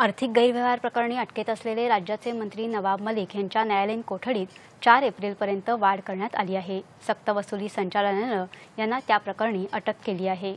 आर्थिक गैरव्यवहार प्रकरणी अटकेत असलेले राज्याचे मंत्री नवाब मलिक यांच्या न्यायालयीन कोठडीत चार एप्रिलपर्यंत वाढ करण्यात आली आहे. सक्तवसुली संचालनालयानं यांना त्या प्रकरणी अटक केली आहे.